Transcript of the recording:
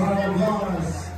Tribal